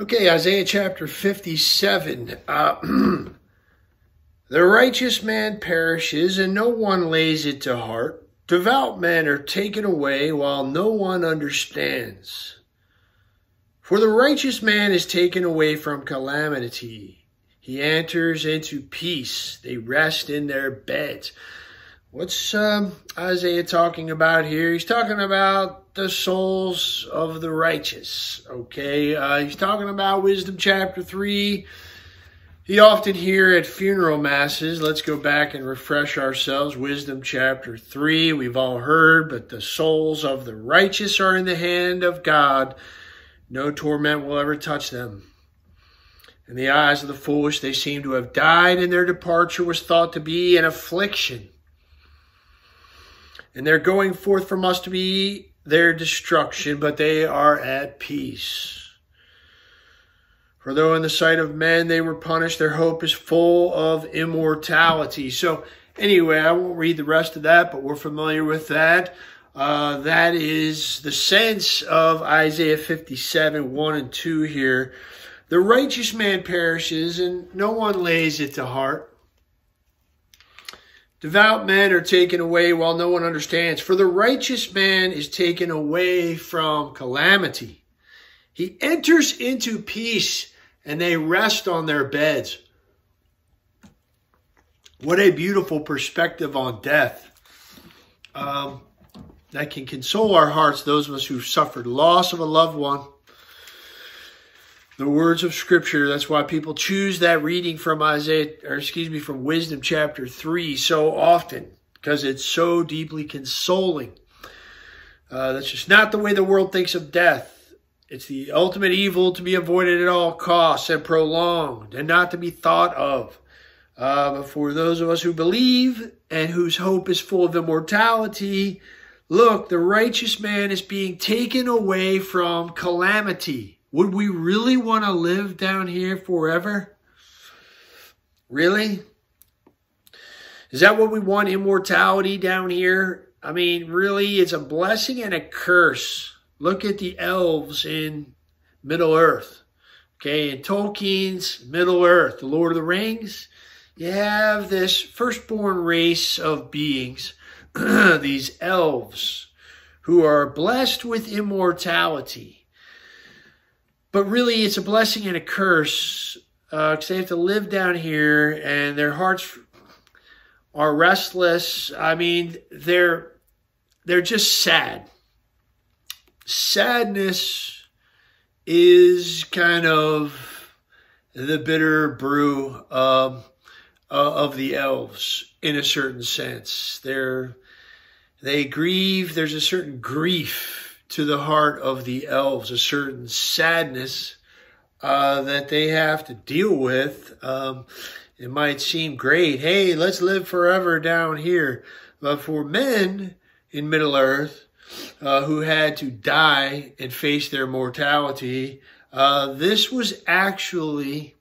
Okay, Isaiah chapter 57. Uh, the righteous man perishes, and no one lays it to heart. Devout men are taken away, while no one understands. For the righteous man is taken away from calamity. He enters into peace. They rest in their beds. What's um, Isaiah talking about here? He's talking about the souls of the righteous. Okay, uh, he's talking about Wisdom chapter 3. You often hear at funeral masses, let's go back and refresh ourselves. Wisdom chapter 3, we've all heard, but the souls of the righteous are in the hand of God. No torment will ever touch them. In the eyes of the foolish, they seem to have died, and their departure was thought to be an affliction and their going forth from us to be their destruction, but they are at peace. For though in the sight of men they were punished, their hope is full of immortality. So, anyway, I won't read the rest of that, but we're familiar with that. Uh, that is the sense of Isaiah 57, 1 and 2 here. The righteous man perishes, and no one lays it to heart. Devout men are taken away while no one understands. For the righteous man is taken away from calamity. He enters into peace and they rest on their beds. What a beautiful perspective on death. Um, that can console our hearts, those of us who've suffered loss of a loved one the words of Scripture. That's why people choose that reading from Isaiah, or excuse me, from Wisdom chapter 3 so often, because it's so deeply consoling. Uh, that's just not the way the world thinks of death. It's the ultimate evil to be avoided at all costs and prolonged and not to be thought of. Uh, but for those of us who believe and whose hope is full of immortality, look, the righteous man is being taken away from calamity. Would we really want to live down here forever? Really? Is that what we want? Immortality down here? I mean, really, it's a blessing and a curse. Look at the elves in Middle Earth. Okay, in Tolkien's Middle Earth, The Lord of the Rings, you have this firstborn race of beings, these elves, who are blessed with immortality. But really, it's a blessing and a curse because uh, they have to live down here and their hearts are restless. I mean, they're they're just sad. Sadness is kind of the bitter brew um, of the elves in a certain sense. They're they grieve. There's a certain grief to the heart of the elves, a certain sadness uh, that they have to deal with. Um, it might seem great. Hey, let's live forever down here. But for men in Middle Earth uh, who had to die and face their mortality, uh, this was actually,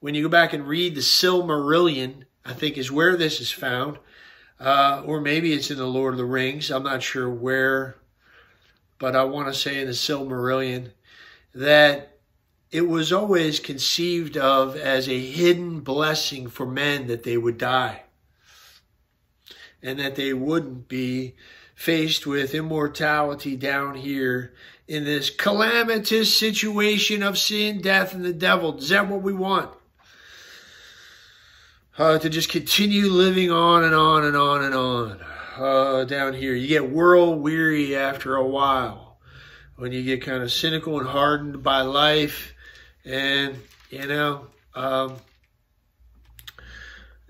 when you go back and read the Silmarillion, I think is where this is found. Uh, or maybe it's in the Lord of the Rings. I'm not sure where but I want to say in the Silmarillion that it was always conceived of as a hidden blessing for men that they would die and that they wouldn't be faced with immortality down here in this calamitous situation of sin, death, and the devil. Is that what we want? Uh, to just continue living on and on and on and on uh, down here. You get world weary after a while when you get kind of cynical and hardened by life. And, you know, um,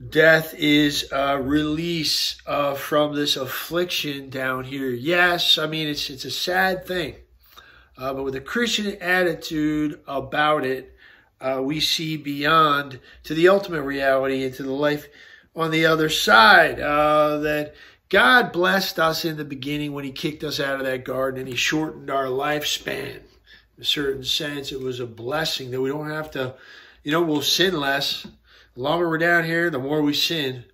death is a release uh, from this affliction down here. Yes, I mean, it's, it's a sad thing. Uh, but with a Christian attitude about it, uh, we see beyond to the ultimate reality and to the life on the other side. Uh, that God blessed us in the beginning when He kicked us out of that garden and He shortened our lifespan. In a certain sense, it was a blessing that we don't have to, you know, we'll sin less. The longer we're down here, the more we sin.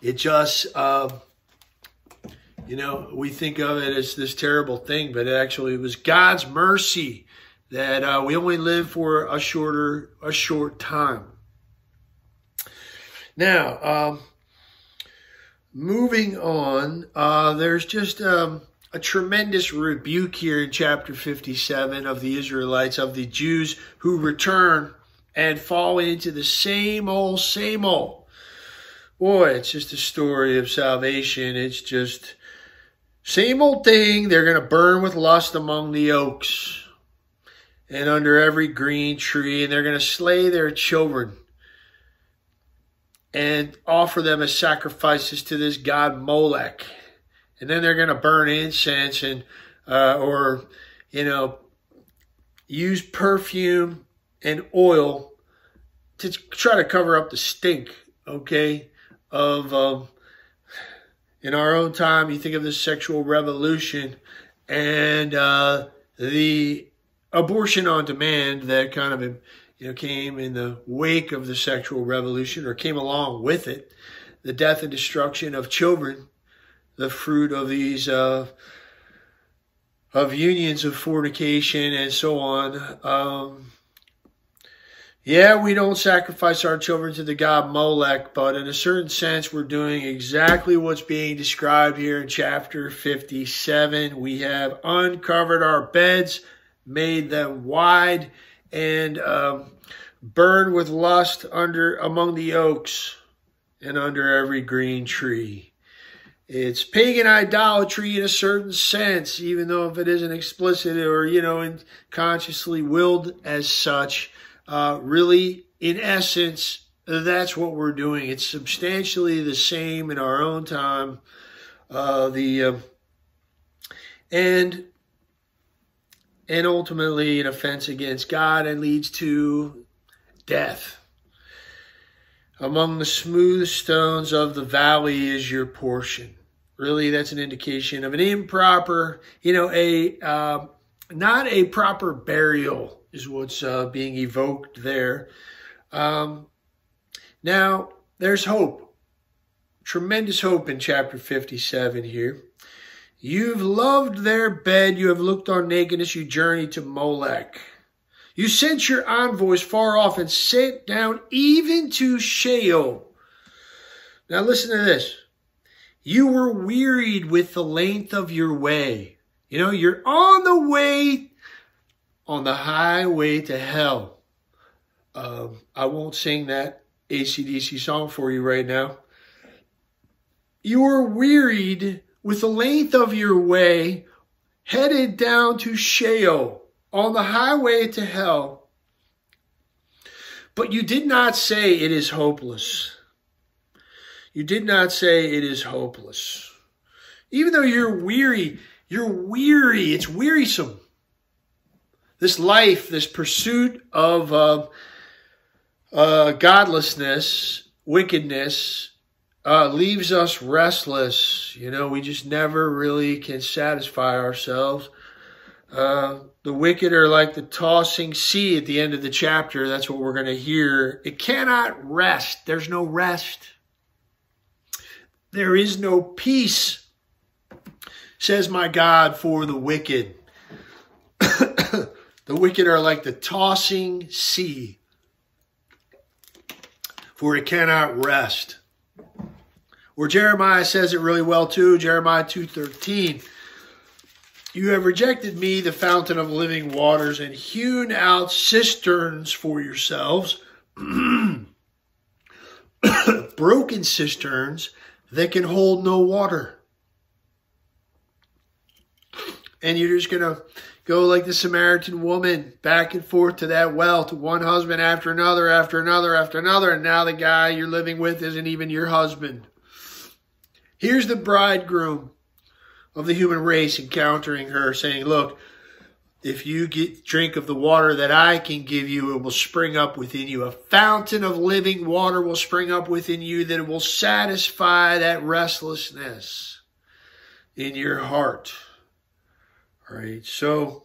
It just, uh, You know, we think of it as this terrible thing, but actually it was God's mercy that uh, we only live for a shorter, a short time. Now, um, moving on, uh, there's just um, a tremendous rebuke here in chapter 57 of the Israelites, of the Jews who return and fall into the same old, same old. Boy, it's just a story of salvation. It's just same old thing. They're going to burn with lust among the oaks and under every green tree, and they're going to slay their children and offer them as sacrifices to this god Molech. And then they're going to burn incense and, uh, or, you know, use perfume and oil to try to cover up the stink, okay, of, um, in our own time, you think of the sexual revolution and uh, the abortion on demand that kind of you know came in the wake of the sexual revolution or came along with it, the death and destruction of children, the fruit of these uh, of unions of fornication and so on. Um, yeah, we don't sacrifice our children to the god Molech, but in a certain sense, we're doing exactly what's being described here in chapter 57. We have uncovered our beds, made them wide, and um, burned with lust under among the oaks and under every green tree. It's pagan idolatry in a certain sense, even though if it isn't explicit or, you know, consciously willed as such uh, really, in essence, that's what we're doing. It's substantially the same in our own time. Uh, the uh, and and ultimately an offense against God and leads to death. Among the smooth stones of the valley is your portion. Really, that's an indication of an improper, you know, a uh, not a proper burial is what's uh, being evoked there. Um, now, there's hope. Tremendous hope in chapter 57 here. You've loved their bed, you have looked on nakedness, you journeyed to Molech. You sent your envoys far off and sent down even to Sheol. Now listen to this. You were wearied with the length of your way. You know, you're on the way on the highway to hell. Um, I won't sing that ACDC song for you right now. You were wearied with the length of your way, headed down to Sheol, on the highway to hell. But you did not say it is hopeless. You did not say it is hopeless. Even though you're weary, you're weary. It's wearisome. This life, this pursuit of uh, uh, godlessness, wickedness, uh, leaves us restless. You know, we just never really can satisfy ourselves. Uh, the wicked are like the tossing sea at the end of the chapter. That's what we're going to hear. It cannot rest. There's no rest. There is no peace, says my God, for the wicked. The wicked are like the tossing sea, for it cannot rest. Where Jeremiah says it really well too, Jeremiah 2.13, You have rejected me, the fountain of living waters, and hewn out cisterns for yourselves, broken cisterns that can hold no water. And you're just going to go like the Samaritan woman back and forth to that well to one husband after another, after another, after another, and now the guy you're living with isn't even your husband. Here's the bridegroom of the human race encountering her, saying, Look, if you get drink of the water that I can give you, it will spring up within you. A fountain of living water will spring up within you that will satisfy that restlessness in your heart. All right. So,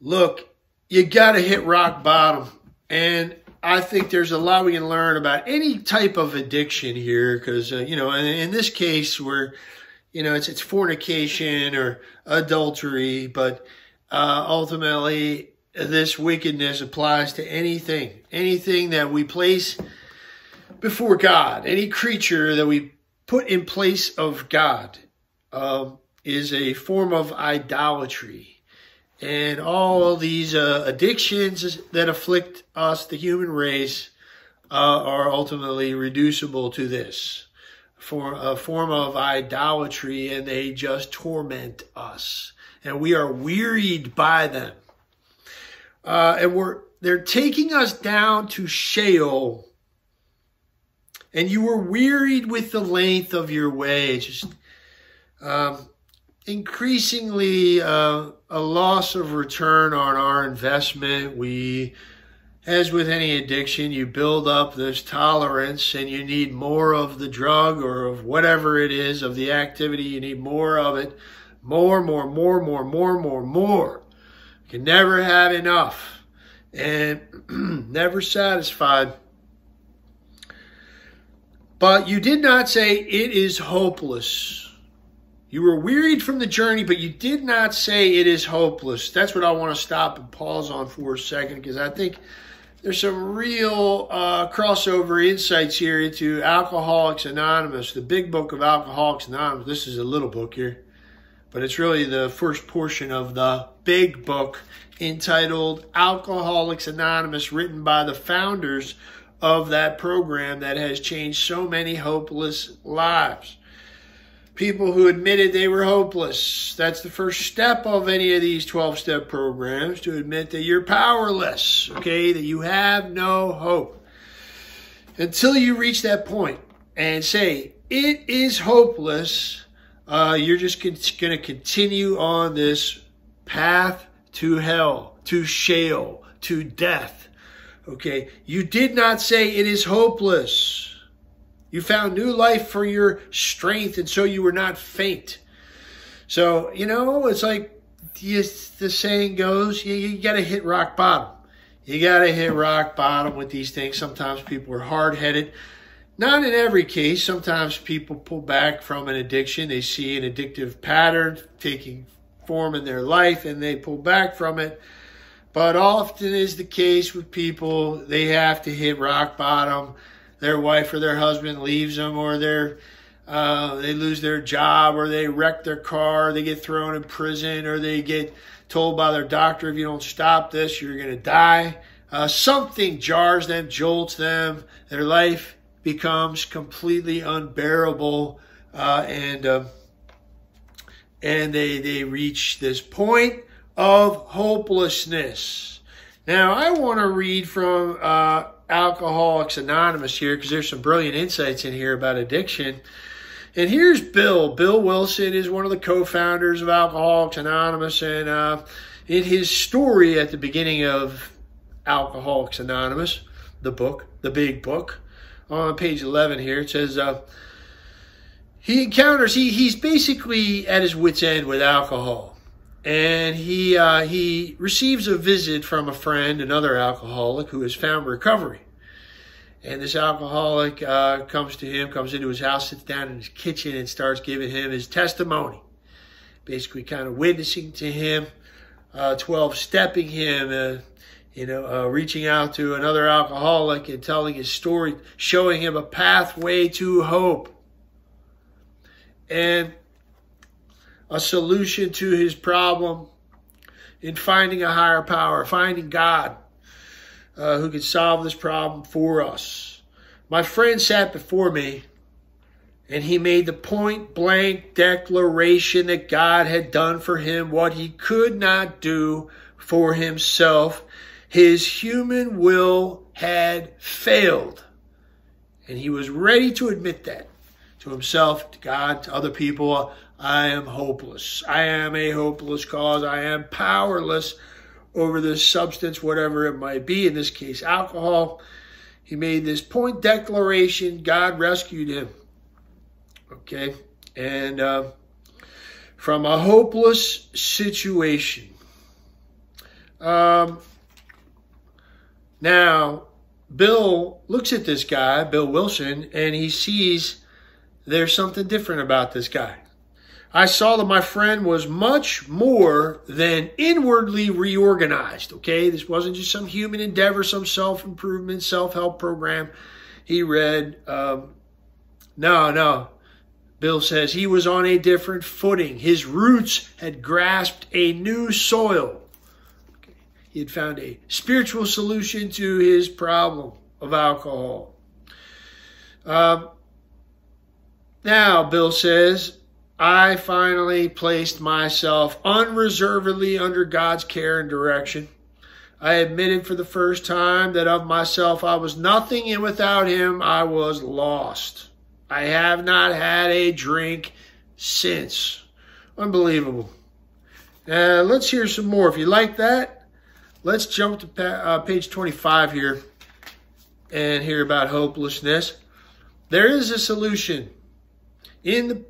look, you got to hit rock bottom. And I think there's a lot we can learn about any type of addiction here because, uh, you know, in, in, this case, we're, you know, it's it's fornication or adultery, but uh, ultimately this wickedness applies to anything, anything that we place before God, any creature that we put in place of God um, is a form of idolatry. And all these uh, addictions that afflict us, the human race, uh, are ultimately reducible to this for a form of idolatry, and they just torment us, and we are wearied by them. Uh, and we're they're taking us down to Sheol, and you were wearied with the length of your way. Just um, increasingly uh, a loss of return on our investment. We as with any addiction, you build up this tolerance and you need more of the drug or of whatever it is, of the activity. You need more of it. More, more, more, more, more, more, more. You can never have enough and never satisfied. But you did not say it is hopeless. You were wearied from the journey, but you did not say it is hopeless. That's what I want to stop and pause on for a second because I think there's some real uh, crossover insights here into Alcoholics Anonymous, the big book of Alcoholics Anonymous. This is a little book here, but it's really the first portion of the big book entitled Alcoholics Anonymous, written by the founders of that program that has changed so many hopeless lives people who admitted they were hopeless. That's the first step of any of these 12 step programs to admit that you're powerless, okay, that you have no hope. Until you reach that point and say, it is hopeless, uh, you're just going to continue on this path to hell, to Sheol, to death. Okay, you did not say it is hopeless. You found new life for your strength, and so you were not faint. So, you know, it's like the, saying goes you, you got to hit rock bottom. You got to hit rock bottom with these things. Sometimes people are hard headed. Not in every case. Sometimes people pull back from an addiction. They see an addictive pattern taking form in their life and they pull back from it. But often is the case with people, they have to hit rock bottom their wife or their husband leaves them or they're uh, they lose their job or they wreck their car, they get thrown in prison or they get told by their doctor, if you don't stop this, you're going to die. Uh, something jars them, jolts them. Their life becomes completely unbearable, uh, and uh, and they they reach this point of hopelessness. Now, I want to read from uh, Alcoholics Anonymous here because there's some brilliant insights in here about addiction. And here's Bill. Bill Wilson is one of the co-founders of Alcoholics Anonymous, and uh, in his story at the beginning of Alcoholics Anonymous, the book, the big book, on page 11 here, it says uh, he encounters he he's basically at his wits end with alcohol and he uh, he receives a visit from a friend, another alcoholic who has found recovery. And this alcoholic uh, comes to him, comes into his house, sits down in his kitchen, and starts giving him his testimony, basically kind of witnessing to him, uh, twelve stepping him, uh, you know, uh, reaching out to another alcoholic and telling his story, showing him a pathway to hope. And a solution to his problem in finding a higher power, finding God uh, who could solve this problem for us. My friend sat before me and he made the point blank declaration that God had done for him what he could not do for himself. His human will had failed. And he was ready to admit that to himself, to God, to other people. I am hopeless. I am a hopeless cause. I am powerless over this substance, whatever it might be, in this case, alcohol. He made this point declaration. God rescued him. Okay. And uh, from a hopeless situation. Um, now, Bill looks at this guy, Bill Wilson, and he sees there's something different about this guy. I saw that my friend was much more than inwardly reorganized. Okay, this wasn't just some human endeavor, some self improvement, self help program he read. Um, no, no. Bill says he was on a different footing. His roots had grasped a new soil. Okay. He had found a spiritual solution to his problem of alcohol. Um, now, Bill says, I finally placed myself unreservedly under God's care and direction. I admitted for the first time that of myself I was nothing, and without Him I was lost. I have not had a drink since. Unbelievable. Uh, let's hear some more. If you like that, let's jump to pa- uh, page 25 here and hear about hopelessness. There is a solution in the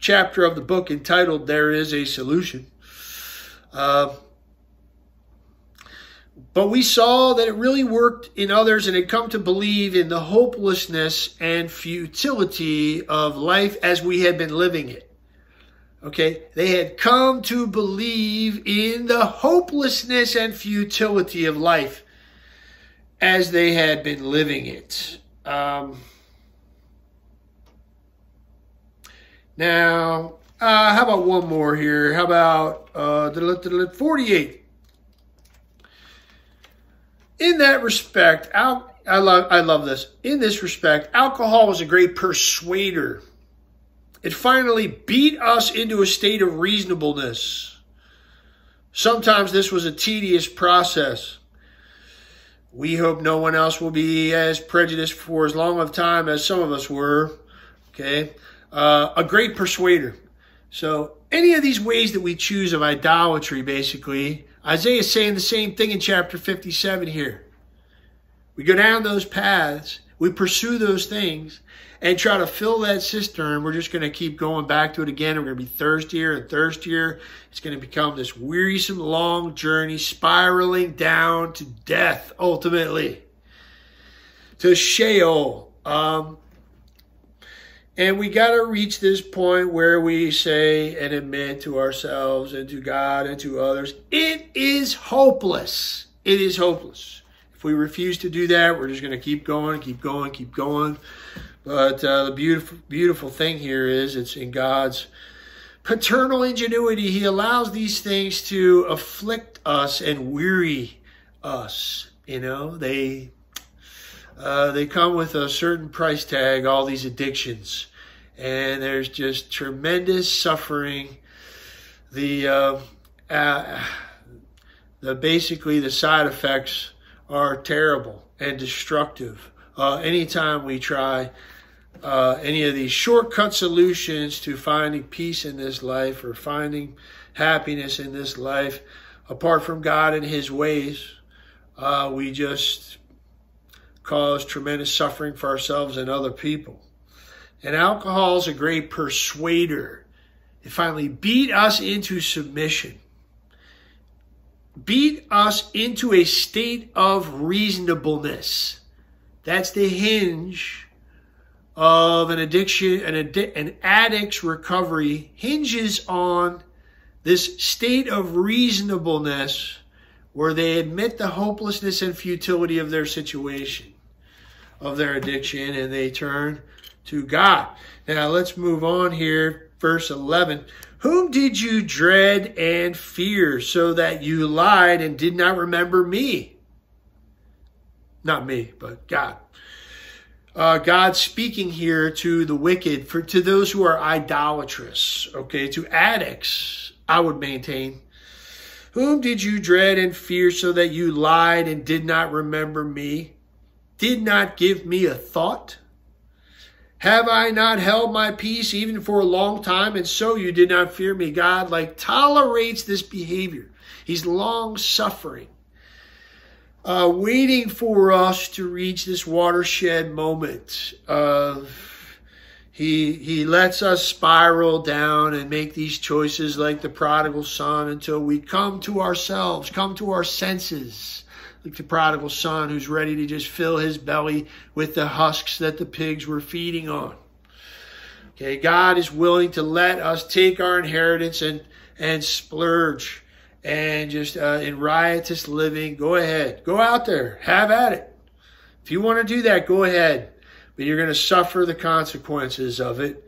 chapter of the book entitled There is a Solution. Uh, but we saw that it really worked in others and had come to believe in the hopelessness and futility of life as we had been living it. Okay, they had come to believe in the hopelessness and futility of life as they had been living it. Um, Now, uh, how about one more here? How about uh, 48? In that respect, al- I love I love this. In this respect, alcohol was a great persuader. It finally beat us into a state of reasonableness. Sometimes this was a tedious process. We hope no one else will be as prejudiced for as long of time as some of us were. Okay uh, a great persuader. So any of these ways that we choose of idolatry, basically, Isaiah is saying the same thing in chapter 57 here. We go down those paths, we pursue those things, and try to fill that cistern. We're just going to keep going back to it again. We're going to be thirstier and thirstier. It's going to become this wearisome, long journey, spiraling down to death, ultimately, to Sheol. Um, and we got to reach this point where we say and admit to ourselves and to God and to others, it is hopeless. It is hopeless. If we refuse to do that, we're just going to keep going, keep going, keep going. But uh, the beautiful, beautiful thing here is it's in God's paternal ingenuity. He allows these things to afflict us and weary us. You know, they uh, they come with a certain price tag. All these addictions and there's just tremendous suffering. The uh, uh, the basically the side effects are terrible and destructive. Uh, anytime we try uh, any of these shortcut solutions to finding peace in this life or finding happiness in this life, apart from God and His ways, uh, we just cause tremendous suffering for ourselves and other people. And alcohol is a great persuader. It finally beat us into submission, beat us into a state of reasonableness. That's the hinge of an addiction, an, addi- an addict's recovery hinges on this state of reasonableness where they admit the hopelessness and futility of their situation, of their addiction, and they turn to God. Now let's move on here. Verse 11. Whom did you dread and fear so that you lied and did not remember me? Not me, but God. Uh, God speaking here to the wicked, for to those who are idolatrous, okay, to addicts, I would maintain. Whom did you dread and fear so that you lied and did not remember me? Did not give me a thought? Have I not held my peace even for a long time, and so you did not fear me? God like tolerates this behavior. He's long suffering, uh, waiting for us to reach this watershed moment of he he lets us spiral down and make these choices like the prodigal son until we come to ourselves, come to our senses like the prodigal son who's ready to just fill his belly with the husks that the pigs were feeding on. Okay, God is willing to let us take our inheritance and and splurge and just uh, in riotous living. Go ahead, go out there, have at it. If you want to do that, go ahead, but you're going to suffer the consequences of it.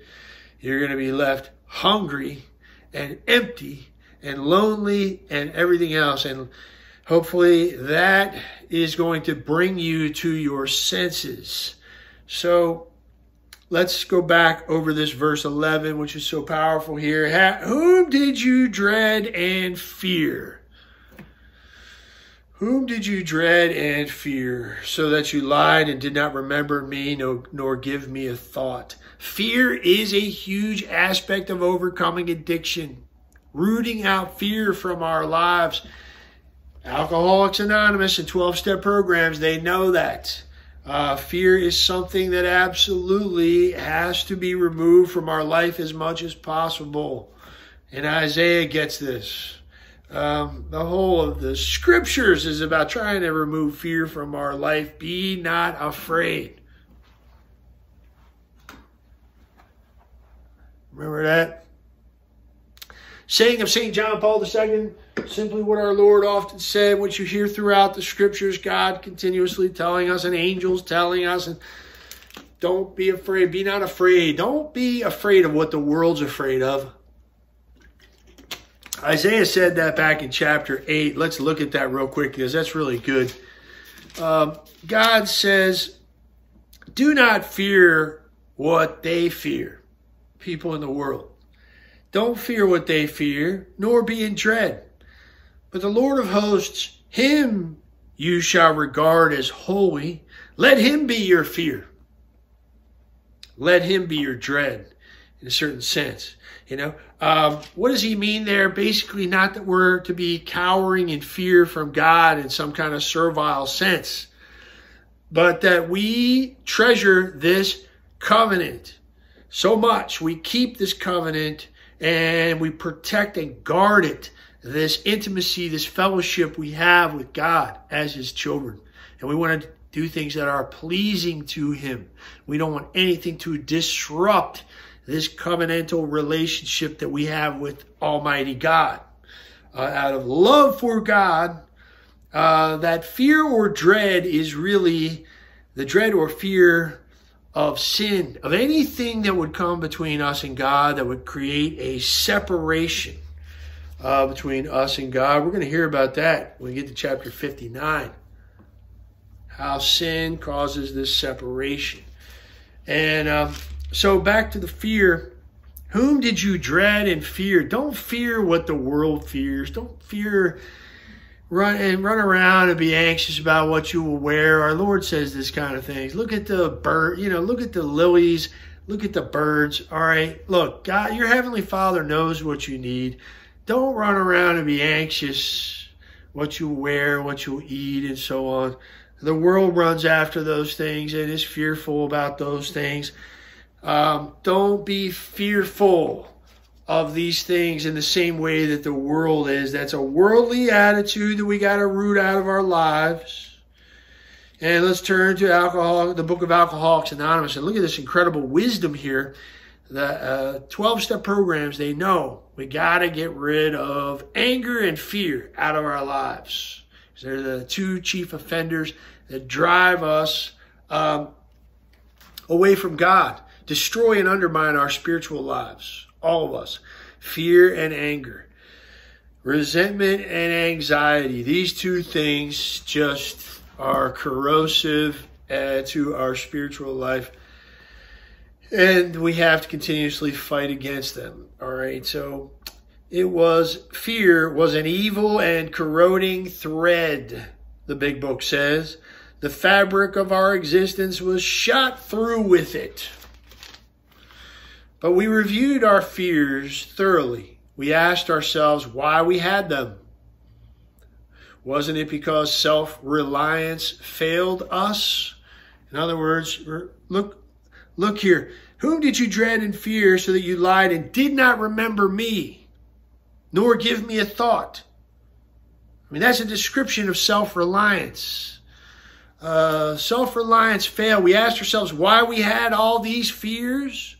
You're going to be left hungry and empty and lonely and everything else. And hopefully that is going to bring you to your senses. So let's go back over this verse 11, which is so powerful here. Whom did you dread and fear? Whom did you dread and fear, so that you lied and did not remember me, no, nor give me a thought? Fear is a huge aspect of overcoming addiction, rooting out fear from our lives. Alcoholics Anonymous and 12 step programs, they know that. Uh, fear is something that absolutely has to be removed from our life as much as possible. And Isaiah gets this. Um, the whole of the scriptures is about trying to remove fear from our life. Be not afraid. Remember that? Saying of St. John Paul II, simply what our Lord often said, what you hear throughout the scriptures, God continuously telling us, and angels telling us, and don't be afraid. Be not afraid. Don't be afraid of what the world's afraid of. Isaiah said that back in chapter 8. Let's look at that real quick because that's really good. Um, God says, Do not fear what they fear, people in the world. Don't fear what they fear, nor be in dread. But the Lord of hosts, him you shall regard as holy. Let him be your fear. Let him be your dread in a certain sense. You know, um, what does he mean there? Basically, not that we're to be cowering in fear from God in some kind of servile sense, but that we treasure this covenant so much. We keep this covenant and we protect and guard it. This intimacy, this fellowship we have with God as his children. And we want to do things that are pleasing to him. We don't want anything to disrupt this covenantal relationship that we have with Almighty God. Uh, out of love for God, uh, that fear or dread is really the dread or fear of sin, of anything that would come between us and God that would create a separation uh, between us and God. We're going to hear about that when we get to chapter 59. How sin causes this separation. And um, so back to the fear. Whom did you dread and fear? Don't fear what the world fears. Don't fear run and run around and be anxious about what you will wear. Our Lord says this kind of things. Look at the bird, you know, look at the lilies, look at the birds. All right. Look, God, your heavenly Father knows what you need. Don't run around and be anxious what you wear, what you eat, and so on. The world runs after those things and is fearful about those things. Um, don't be fearful of these things in the same way that the world is. That's a worldly attitude that we got to root out of our lives. And let's turn to alcohol, the book of Alcoholics Anonymous, and look at this incredible wisdom here. The 12 uh, step programs, they know we got to get rid of anger and fear out of our lives. They're the two chief offenders that drive us um, away from God destroy and undermine our spiritual lives, all of us. Fear and anger, resentment and anxiety. These two things just are corrosive uh, to our spiritual life. And we have to continuously fight against them. All right. So it was fear was an evil and corroding thread, the big book says. The fabric of our existence was shot through with it. But we reviewed our fears thoroughly. We asked ourselves why we had them. Wasn't it because self reliance failed us? In other words, look, look here. Whom did you dread and fear so that you lied and did not remember me, nor give me a thought? I mean, that's a description of self reliance. Uh, self reliance failed. We asked ourselves why we had all these fears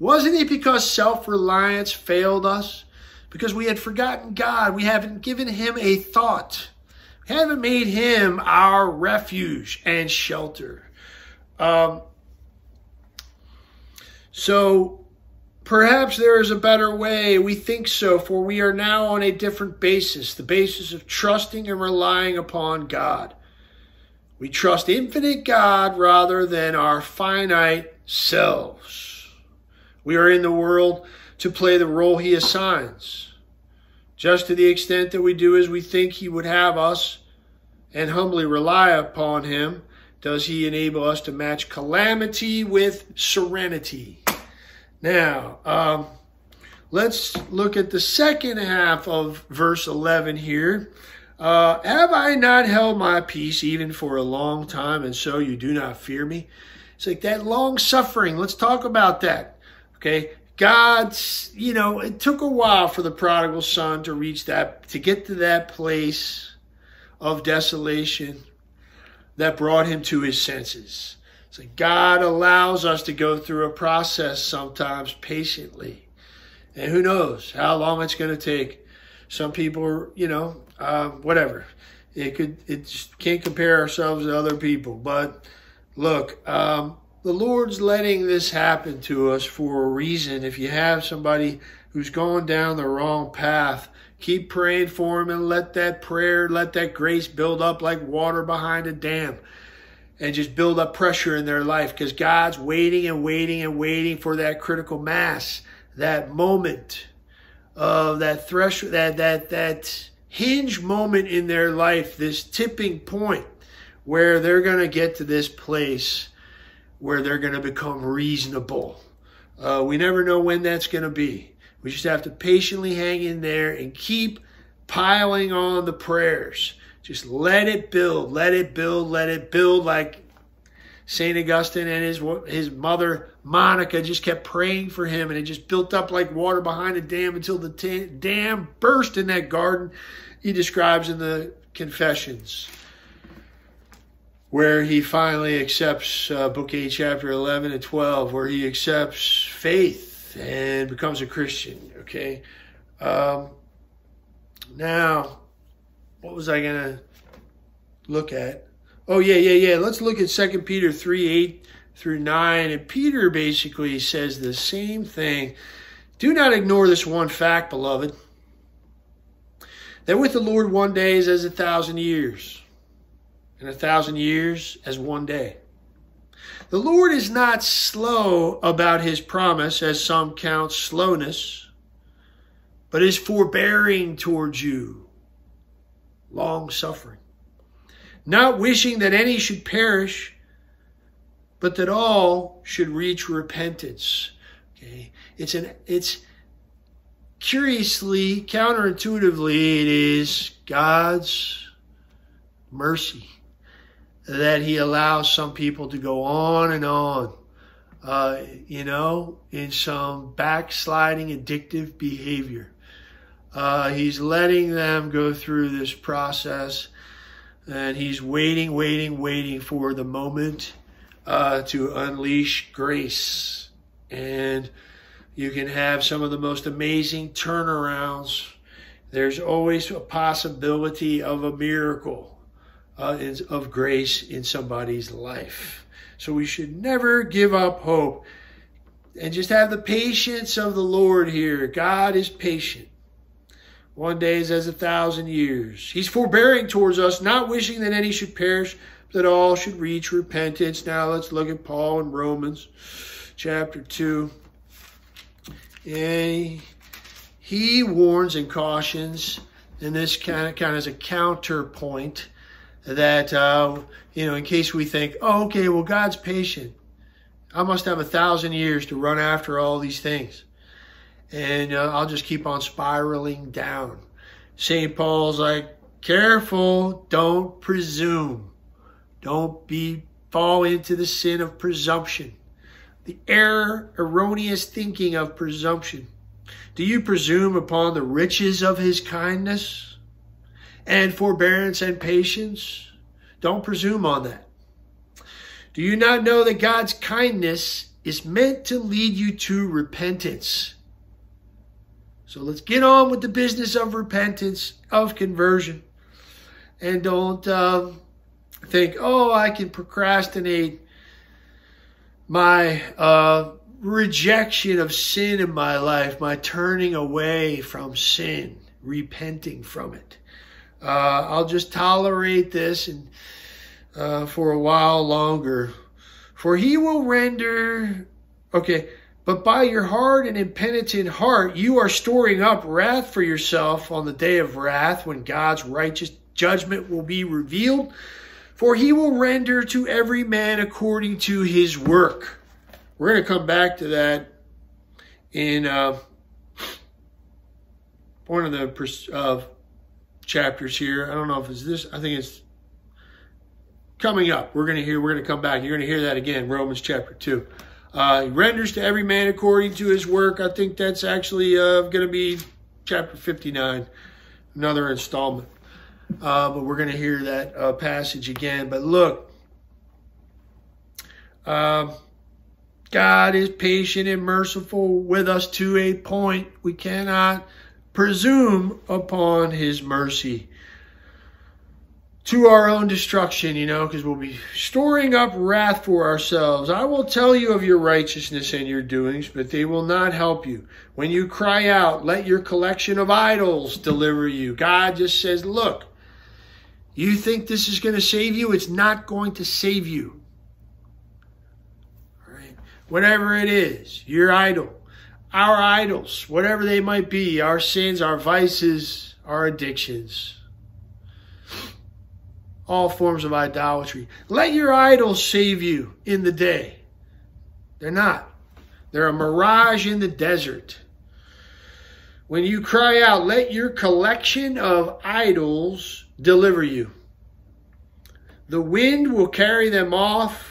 Wasn't it because self reliance failed us? Because we had forgotten God. We haven't given him a thought. We haven't made him our refuge and shelter. Um, so perhaps there is a better way. We think so, for we are now on a different basis the basis of trusting and relying upon God. We trust infinite God rather than our finite selves. We are in the world to play the role He assigns, just to the extent that we do as we think He would have us and humbly rely upon Him. Does He enable us to match calamity with serenity? Now, um, let's look at the second half of verse 11 here. Uh, have I not held my peace even for a long time, and so you do not fear me? It's like that long suffering. Let's talk about that. Okay. God's, you know, it took a while for the prodigal son to reach that, to get to that place of desolation that brought him to his senses. So God allows us to go through a process sometimes patiently. And who knows how long it's going to take. Some people are, you know, uh, whatever. It could, it just can't compare ourselves to other people. But look, um, the Lord's letting this happen to us for a reason. If you have somebody who's going down the wrong path, keep praying for him and let that prayer, let that grace build up like water behind a dam and just build up pressure in their life because God's waiting and waiting and waiting for that critical mass, that moment of that threshold, that, that, that hinge moment in their life, this tipping point where they're going to get to this place where they're going to become reasonable. Uh, we never know when that's going to be. We just have to patiently hang in there and keep piling on the prayers. Just let it build, let it build, let it build like St. Augustine and his, his mother, Monica, just kept praying for him, and it just built up like water behind a dam until the dam burst in that garden he describes in the Confessions, where he finally accepts uh, Book 8, chapter 11 and 12, where he accepts faith and becomes a Christian. Okay. Um, now, what was I going to look at? Oh, yeah, yeah, yeah. Let's look at 2 Peter 3 8 through 9. And Peter basically says the same thing. Do not ignore this one fact, beloved, that with the Lord one day is as a thousand years, and a thousand years as one day. The Lord is not slow about his promise, as some count slowness, but is forbearing towards you, long suffering not wishing that any should perish, but that all should reach repentance. Okay, it's an it's curiously, counterintuitively, it is God's mercy that He allows some people to go on and on, uh, you know, in some backsliding, addictive behavior. Uh, he's letting them go through this process and he's waiting, waiting, waiting for the moment uh, to unleash grace. And you can have some of the most amazing turnarounds. There's always a possibility of a miracle uh, of grace in somebody's life. So we should never give up hope and just have the patience of the Lord here. God is patient. One day is as a thousand years. He's forbearing towards us, not wishing that any should perish, but that all should reach repentance. Now let's look at Paul in Romans chapter 2. And he warns and cautions, and this kind of, kind of is a counterpoint that, uh, you know, in case we think, oh, okay, well, God's patient. I must have a thousand years to run after all these things and uh, I'll just keep on spiraling down. St. Paul's like, careful, don't presume. Don't be fall into the sin of presumption. The error, erroneous thinking of presumption. Do you presume upon the riches of his kindness and forbearance and patience? Don't presume on that. Do you not know that God's kindness is meant to lead you to repentance. So let's get on with the business of repentance, of conversion. And don't um, think, oh, I can procrastinate my uh, rejection of sin in my life, my turning away from sin, repenting from it. Uh, I'll just tolerate this and uh, for a while longer. For he will render, okay, but by your hard and impenitent heart, you are storing up wrath for yourself on the day of wrath when God's righteous judgment will be revealed. For he will render to every man according to his work. We're going to come back to that in uh, one of the uh, chapters here. I don't know if it's this. I think it's coming up. We're going to hear. We're going to come back. You're going to hear that again. Romans chapter two. Uh, he renders to every man according to his work. I think that's actually uh, going to be chapter 59, another installment. Uh, but we're going to hear that uh, passage again. But look, um, God is patient and merciful with us to a point. We cannot presume upon his mercy to our own destruction, you know, because we'll be storing up wrath for ourselves. I will tell you of your righteousness and your doings, but they will not help you. When you cry out, let your collection of idols deliver you. God just says, look, you think this is going to save you? It's not going to save you All right? whatever it is, your idol, our idols, whatever they might be, our sins, our vices, our addictions, all forms of idolatry. Let your idols save you in the day. They're not. They're a mirage in the desert. When you cry out, let your collection of idols deliver you. The wind will carry them off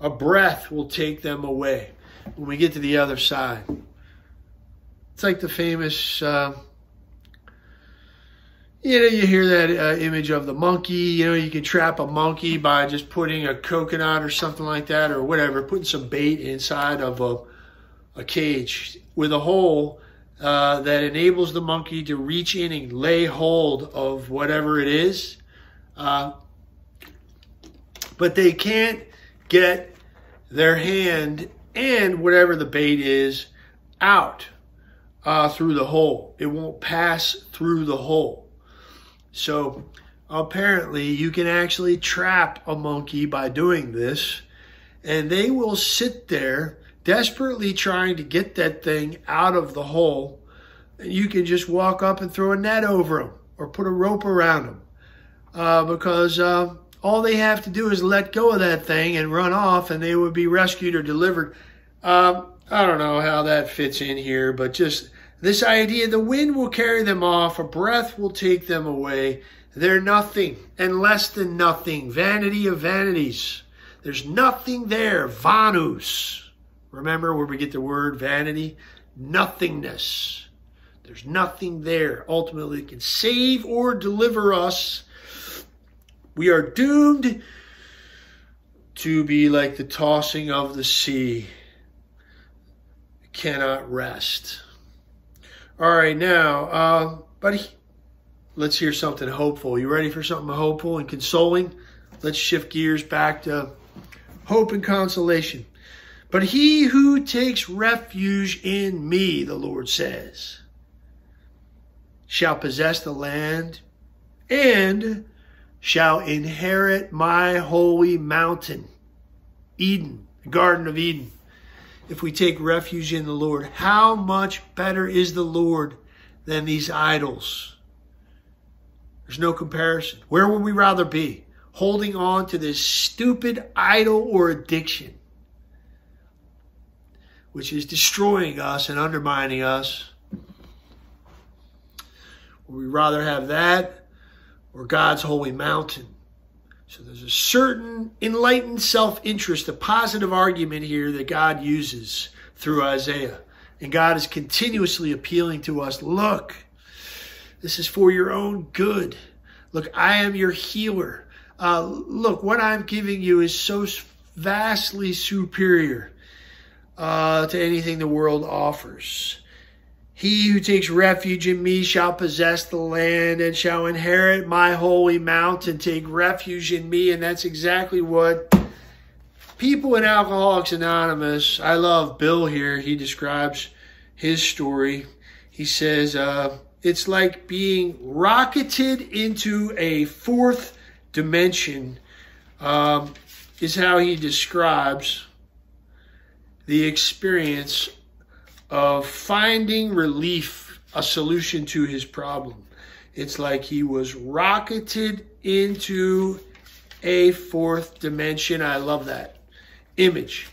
a breath will take them away when we get to the other side. It's like the famous, uh, you know, you hear that uh, image of the monkey. You know, you can trap a monkey by just putting a coconut or something like that or whatever, putting some bait inside of a, a cage with a hole uh, that enables the monkey to reach in and lay hold of whatever it is. Uh, but they can't get their hand and whatever the bait is out uh, through the hole. It won't pass through the hole. So apparently you can actually trap a monkey by doing this and they will sit there desperately trying to get that thing out of the hole. And you can just walk up and throw a net over them or put a rope around them uh, because uh, all they have to do is let go of that thing and run off and they would be rescued or delivered. Um, I don't know how that fits in here, but just this idea the wind will carry them off, a breath will take them away. They're nothing and less than nothing. Vanity of vanities. There's nothing there. Vanus. Remember where we get the word vanity? Nothingness. There's nothing there. Ultimately, can save or deliver us we are doomed to be like the tossing of the sea. Cannot rest. All right, now, uh, buddy, let's hear something hopeful. You ready for something hopeful and consoling? Let's shift gears back to hope and consolation. But he who takes refuge in me, the Lord says, shall possess the land and shall inherit my holy mountain, Eden, the Garden of Eden. If we take refuge in the Lord, how much better is the Lord than these idols? There's no comparison. Where would we rather be? Holding on to this stupid idol or addiction, which is destroying us and undermining us. Would we rather have that or God's holy mountain. So there's a certain enlightened self-interest, a positive argument here that God uses through Isaiah. And God is continuously appealing to us, look, this is for your own good. Look, I am your healer. Uh, look, what I'm giving you is so vastly superior. uh, to anything the world offers. He who takes refuge in me shall possess the land and shall inherit my holy mountain. Take refuge in me. And that's exactly what people in Alcoholics Anonymous, I love Bill here. He describes his story. He says, uh, it's like being rocketed into a fourth dimension, um, is how he describes the experience of finding relief, a solution to his problem. It's like he was rocketed into a fourth dimension. I love that image.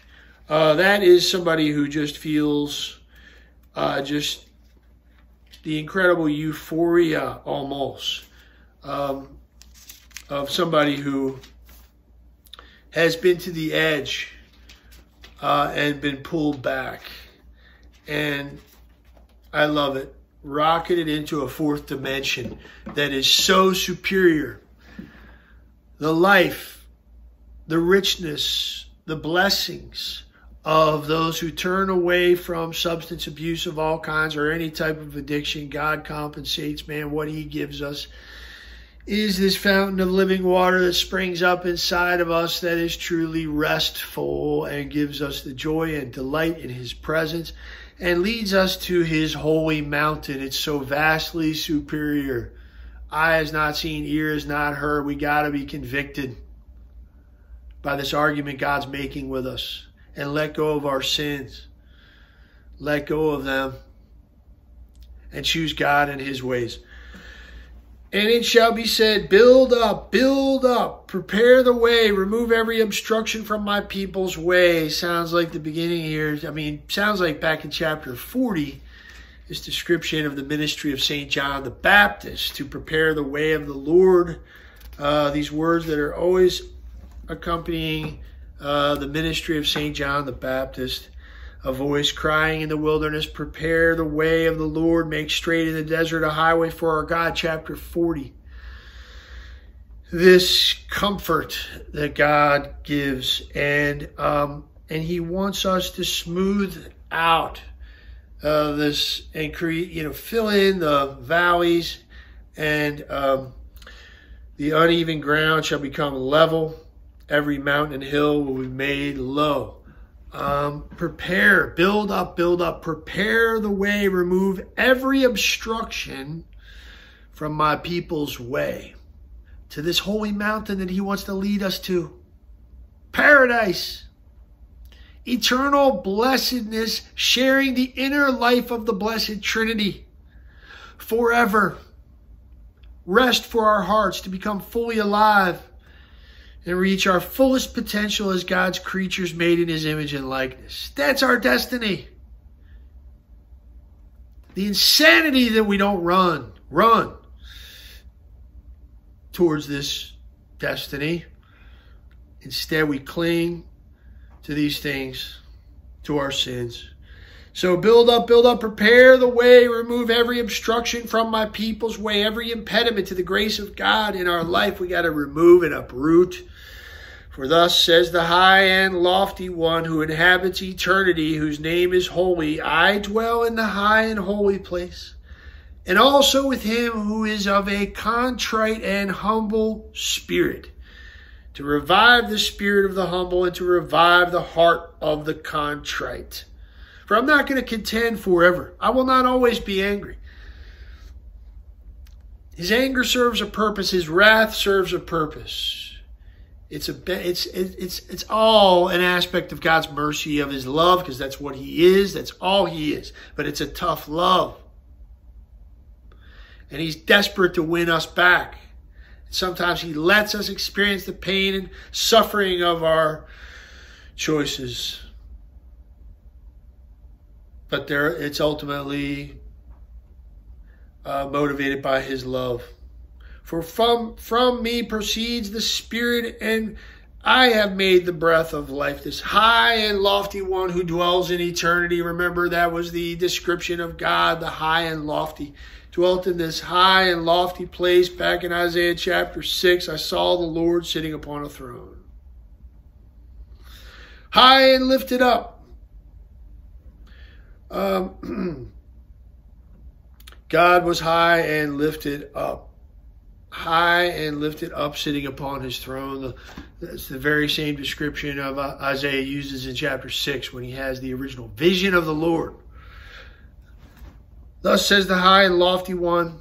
Uh, that is somebody who just feels uh, just the incredible euphoria almost um, of somebody who has been to the edge uh, and been pulled back. And I love it. Rocketed into a fourth dimension that is so superior. The life, the richness, the blessings of those who turn away from substance abuse of all kinds or any type of addiction. God compensates, man, what He gives us is this fountain of living water that springs up inside of us that is truly restful and gives us the joy and delight in His presence and leads us to his holy mountain. It's so vastly superior. Eye has not seen, ear has not heard. We got to be convicted by this argument God's making with us and let go of our sins. Let go of them and choose God and his ways. And it shall be said, Build up, build up, prepare the way, remove every obstruction from my people's way. Sounds like the beginning here. I mean, sounds like back in chapter 40, this description of the ministry of St. John the Baptist to prepare the way of the Lord. Uh, these words that are always accompanying uh, the ministry of St. John the Baptist a voice crying in the wilderness, Prepare the way of the Lord, make straight in the desert a highway for our God, chapter 40. This comfort that God gives, and um, and He wants us to smooth out uh, this and create, you know, fill in the valleys, and um, the uneven ground shall become level. Every mountain and hill will be made low. Um, prepare, build up, build up, prepare the way, remove every obstruction from my people's way to this holy mountain that he wants to lead us to. Paradise, eternal blessedness, sharing the inner life of the Blessed Trinity forever. Rest for our hearts to become fully alive and reach our fullest potential as God's creatures made in his image and likeness. That's our destiny. The insanity that we don't run, run towards this destiny. Instead, we cling to these things, to our sins. So build up, build up, prepare the way, remove every obstruction from my people's way, every impediment to the grace of God in our life. We got to remove and uproot. For thus says the high and lofty one who inhabits eternity, whose name is holy, I dwell in the high and holy place, and also with him who is of a contrite and humble spirit, to revive the spirit of the humble and to revive the heart of the contrite. For I'm not going to contend forever. I will not always be angry. His anger serves a purpose, his wrath serves a purpose. It's a it's it's it's all an aspect of God's mercy of His love because that's what He is. That's all He is. But it's a tough love, and He's desperate to win us back. Sometimes He lets us experience the pain and suffering of our choices, but there it's ultimately uh, motivated by His love. For from, from me proceeds the Spirit, and I have made the breath of life, this high and lofty one who dwells in eternity. Remember, that was the description of God, the high and lofty. Dwelt in this high and lofty place back in Isaiah chapter 6. I saw the Lord sitting upon a throne. High and lifted up, Um, God was high and lifted up. High and lifted up, sitting upon his throne. That's the very same description of uh, Isaiah uses in chapter 6 when he has the original vision of the Lord. Thus says the high and lofty one.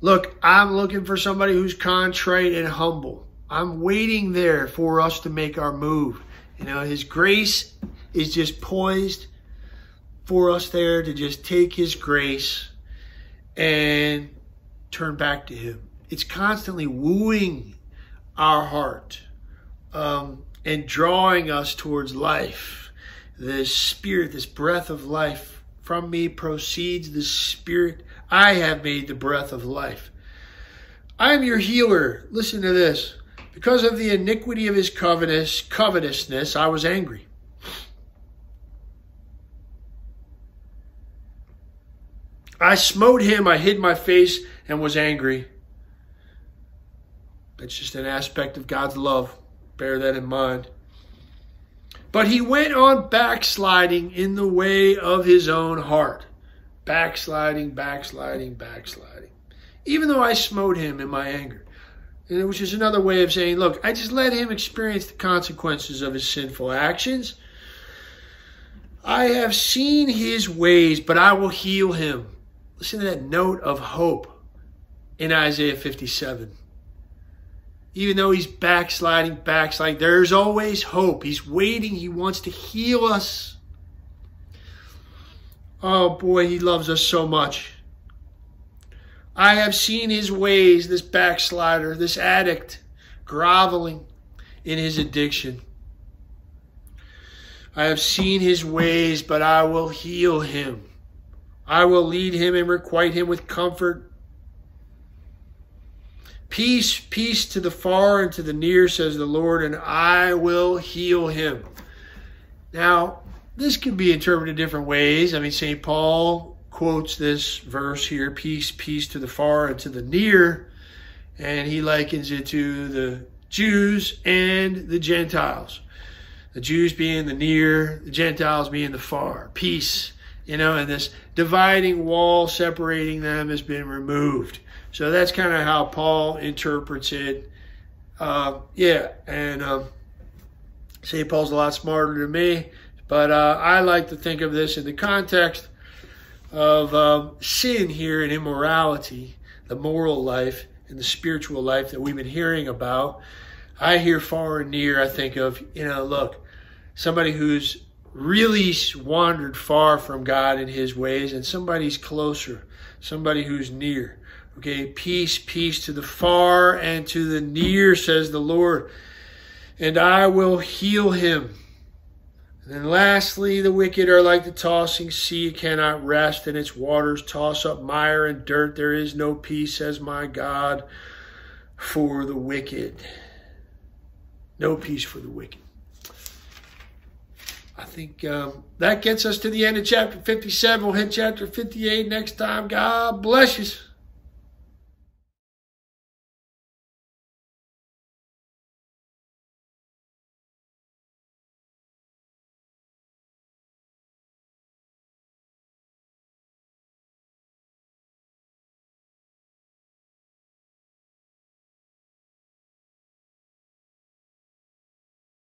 Look, I'm looking for somebody who's contrite and humble. I'm waiting there for us to make our move. You know, His grace is just poised for us there to just take His grace and turn back to Him. It's constantly wooing our heart um, and drawing us towards life. This spirit, this breath of life from me proceeds the Spirit. I have made the breath of life. I am your healer. Listen to this. Because of the iniquity of his covetous, covetousness, I was angry. I smote him, I hid my face, and was angry. That's just an aspect of God's love. Bear that in mind. But he went on backsliding in the way of his own heart. Backsliding, backsliding, backsliding. Even though I smote him in my anger. Which is another way of saying, look, I just let him experience the consequences of his sinful actions. I have seen his ways, but I will heal him. Listen to that note of hope in Isaiah 57 even though he's backsliding, backsliding, there's always hope. He's waiting. He wants to heal us. Oh boy, he loves us so much. I have seen his ways, this backslider, this addict, groveling in his addiction. I have seen his ways, but I will heal him. I will lead him and requite him with comfort Peace, peace to the far and to the near, says the Lord, and I will heal him. Now, this can be interpreted different ways. I mean, St. Paul quotes this verse here peace, peace to the far and to the near, and he likens it to the Jews and the Gentiles. The Jews being the near, the Gentiles being the far. Peace, you know, and this dividing wall separating them has been removed. So that's kind of how Paul interprets it. Uh, yeah, and um, St. Paul's a lot smarter than me, but uh, I like to think of this in the context of um, sin here and immorality, the moral life and the spiritual life that we've been hearing about. I hear far and near, I think of, you know, look, somebody who's really wandered far from God and his ways, and somebody's closer, somebody who's near. Okay, peace, peace to the far and to the near, says the Lord, and I will heal him. And then lastly, the wicked are like the tossing sea, cannot rest, and its waters toss up mire and dirt. There is no peace, says my God, for the wicked. No peace for the wicked. I think um, that gets us to the end of chapter 57. We'll hit chapter 58 next time. God bless you.